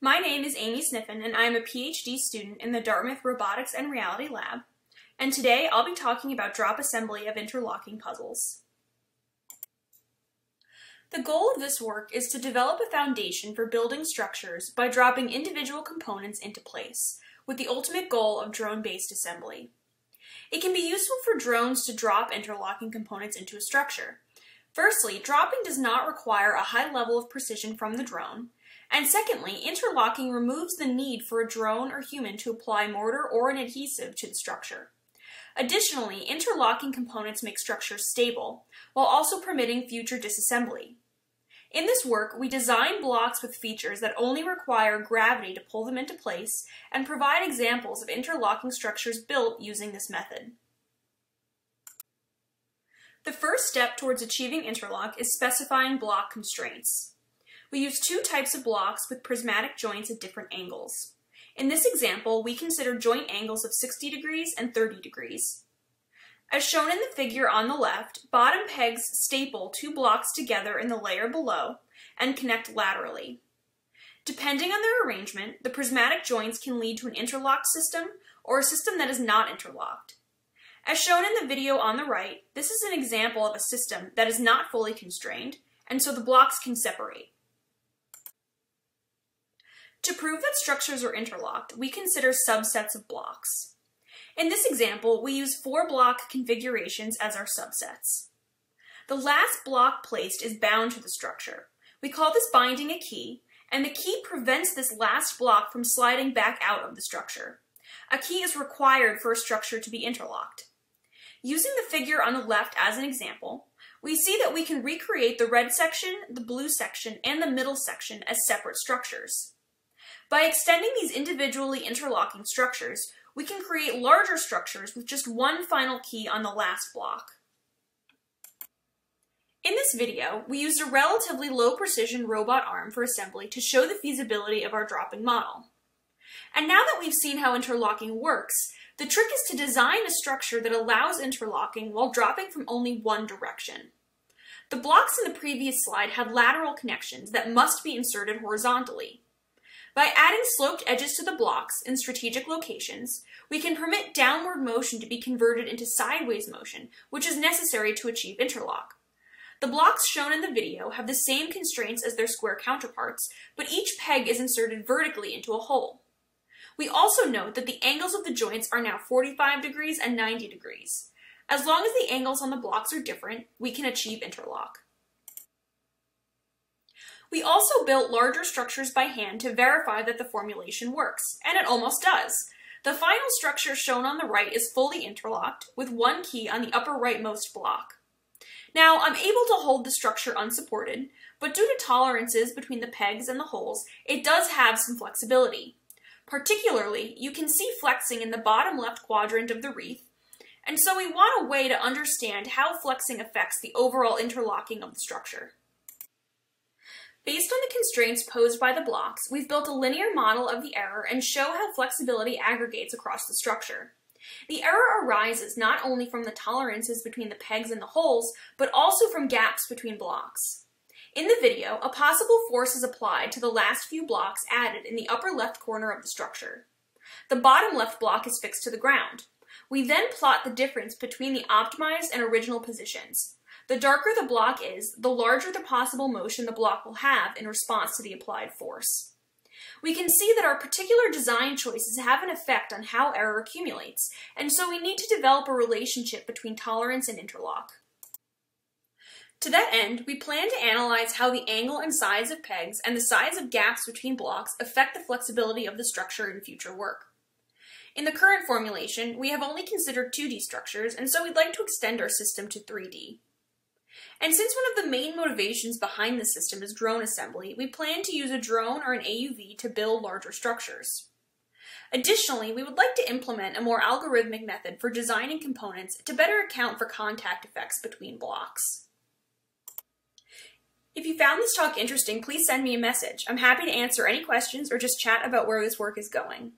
My name is Amy Sniffen, and I am a PhD student in the Dartmouth Robotics and Reality Lab. And today I'll be talking about drop assembly of interlocking puzzles. The goal of this work is to develop a foundation for building structures by dropping individual components into place, with the ultimate goal of drone-based assembly. It can be useful for drones to drop interlocking components into a structure. Firstly, dropping does not require a high level of precision from the drone, and secondly, interlocking removes the need for a drone or human to apply mortar or an adhesive to the structure. Additionally, interlocking components make structures stable, while also permitting future disassembly. In this work, we design blocks with features that only require gravity to pull them into place and provide examples of interlocking structures built using this method. The first step towards achieving interlock is specifying block constraints. We use two types of blocks with prismatic joints at different angles. In this example, we consider joint angles of 60 degrees and 30 degrees. As shown in the figure on the left, bottom pegs staple two blocks together in the layer below and connect laterally. Depending on their arrangement, the prismatic joints can lead to an interlocked system or a system that is not interlocked. As shown in the video on the right, this is an example of a system that is not fully constrained, and so the blocks can separate. To prove that structures are interlocked, we consider subsets of blocks. In this example, we use four block configurations as our subsets. The last block placed is bound to the structure. We call this binding a key, and the key prevents this last block from sliding back out of the structure. A key is required for a structure to be interlocked. Using the figure on the left as an example, we see that we can recreate the red section, the blue section, and the middle section as separate structures. By extending these individually interlocking structures, we can create larger structures with just one final key on the last block. In this video, we used a relatively low precision robot arm for assembly to show the feasibility of our dropping model. And now that we've seen how interlocking works, the trick is to design a structure that allows interlocking while dropping from only one direction. The blocks in the previous slide had lateral connections that must be inserted horizontally. By adding sloped edges to the blocks in strategic locations, we can permit downward motion to be converted into sideways motion, which is necessary to achieve interlock. The blocks shown in the video have the same constraints as their square counterparts, but each peg is inserted vertically into a hole. We also note that the angles of the joints are now 45 degrees and 90 degrees. As long as the angles on the blocks are different, we can achieve interlock. We also built larger structures by hand to verify that the formulation works, and it almost does. The final structure shown on the right is fully interlocked, with one key on the upper rightmost block. Now, I'm able to hold the structure unsupported, but due to tolerances between the pegs and the holes, it does have some flexibility. Particularly, you can see flexing in the bottom left quadrant of the wreath, and so we want a way to understand how flexing affects the overall interlocking of the structure. Based on the constraints posed by the blocks, we've built a linear model of the error and show how flexibility aggregates across the structure. The error arises not only from the tolerances between the pegs and the holes, but also from gaps between blocks. In the video, a possible force is applied to the last few blocks added in the upper left corner of the structure. The bottom left block is fixed to the ground. We then plot the difference between the optimized and original positions. The darker the block is, the larger the possible motion the block will have in response to the applied force. We can see that our particular design choices have an effect on how error accumulates, and so we need to develop a relationship between tolerance and interlock. To that end, we plan to analyze how the angle and size of pegs and the size of gaps between blocks affect the flexibility of the structure in future work. In the current formulation, we have only considered 2D structures, and so we'd like to extend our system to 3D. And since one of the main motivations behind the system is drone assembly, we plan to use a drone or an AUV to build larger structures. Additionally, we would like to implement a more algorithmic method for designing components to better account for contact effects between blocks. If you found this talk interesting, please send me a message. I'm happy to answer any questions or just chat about where this work is going.